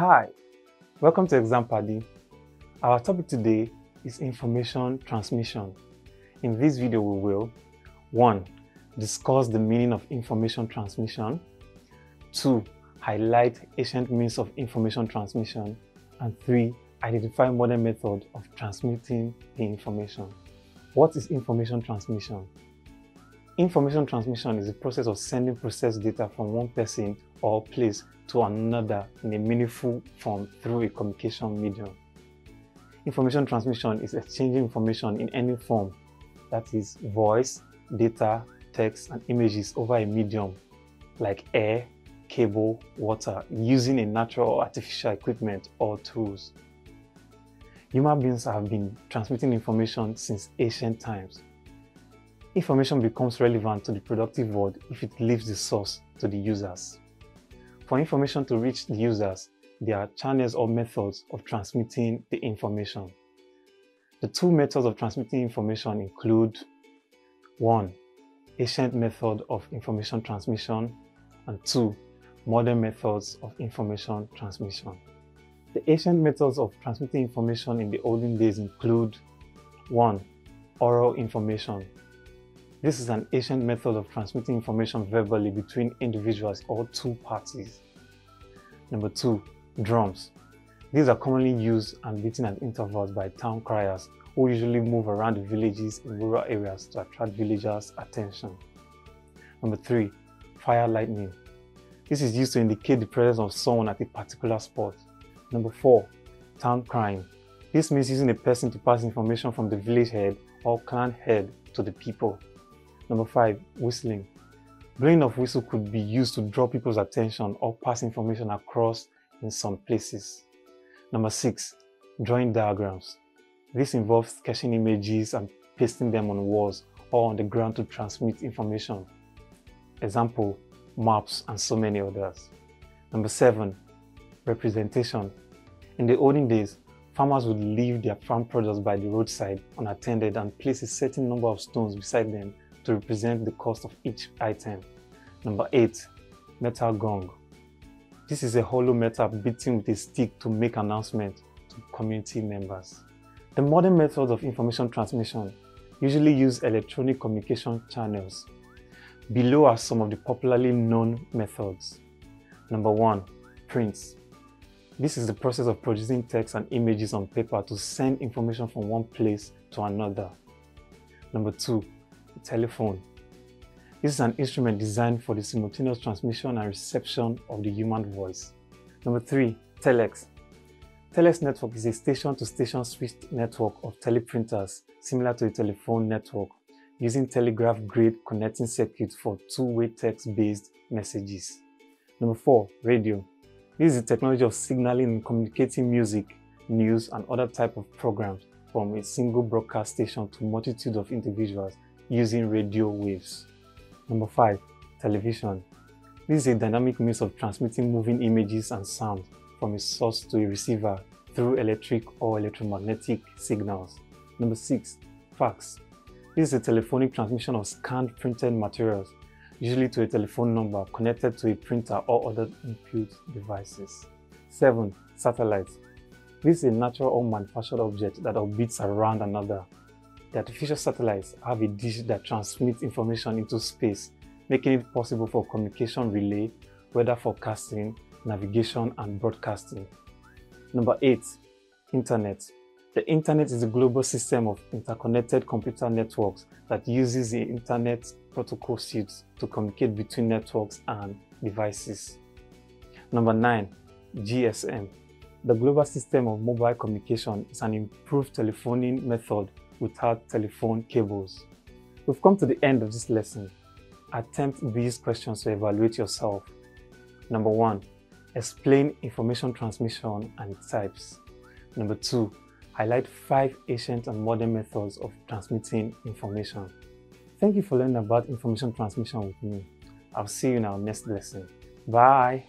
Hi, welcome to Exam. Our topic today is information transmission. In this video, we will 1. Discuss the meaning of information transmission, 2. Highlight ancient means of information transmission, and 3. Identify modern method of transmitting the information. What is information transmission? Information transmission is the process of sending processed data from one person or place to another in a meaningful form through a communication medium. Information transmission is exchanging information in any form, that is, voice, data, text, and images over a medium like air, cable, water, using a natural or artificial equipment or tools. Human beings have been transmitting information since ancient times Information becomes relevant to the productive world if it leaves the source to the users. For information to reach the users, there are channels or methods of transmitting the information. The two methods of transmitting information include 1. Ancient method of information transmission and 2. Modern methods of information transmission. The ancient methods of transmitting information in the olden days include 1. Oral information this is an ancient method of transmitting information verbally between individuals or two parties. Number two, drums. These are commonly used and beaten at intervals by town criers who usually move around the villages in rural areas to attract villagers' attention. Number three, fire lightning. This is used to indicate the presence of someone at a particular spot. Number four, town crying. This means using a person to pass information from the village head or clan head to the people. Number five, whistling. Blowing of whistle could be used to draw people's attention or pass information across in some places. Number six, drawing diagrams. This involves sketching images and pasting them on walls or on the ground to transmit information. Example, maps and so many others. Number seven, representation. In the olden days, farmers would leave their farm products by the roadside unattended and place a certain number of stones beside them to represent the cost of each item. Number 8. Metal gong. This is a hollow metal beaten with a stick to make announcement to community members. The modern methods of information transmission usually use electronic communication channels. Below are some of the popularly known methods. Number 1. Prints. This is the process of producing text and images on paper to send information from one place to another. Number 2 telephone. This is an instrument designed for the simultaneous transmission and reception of the human voice. Number three, telex. Telex network is a station-to-station switched network of teleprinters similar to a telephone network using telegraph-grade connecting circuits for two-way text-based messages. Number four, radio. This is the technology of signaling and communicating music, news, and other type of programs from a single broadcast station to multitude of individuals using radio waves. Number 5. Television. This is a dynamic means of transmitting moving images and sound from a source to a receiver through electric or electromagnetic signals. Number 6. Fax. This is a telephonic transmission of scanned printed materials, usually to a telephone number connected to a printer or other input devices. 7. satellites. This is a natural or manufactured object that orbits around another the artificial satellites have a dish that transmits information into space, making it possible for communication relay, weather forecasting, navigation, and broadcasting. Number 8. Internet. The Internet is a global system of interconnected computer networks that uses the Internet protocol suite to communicate between networks and devices. Number 9. GSM. The global system of mobile communication is an improved telephoning method without telephone cables. We've come to the end of this lesson. Attempt these questions to evaluate yourself. Number one, explain information transmission and types. Number two, highlight five ancient and modern methods of transmitting information. Thank you for learning about information transmission with me. I'll see you in our next lesson. Bye.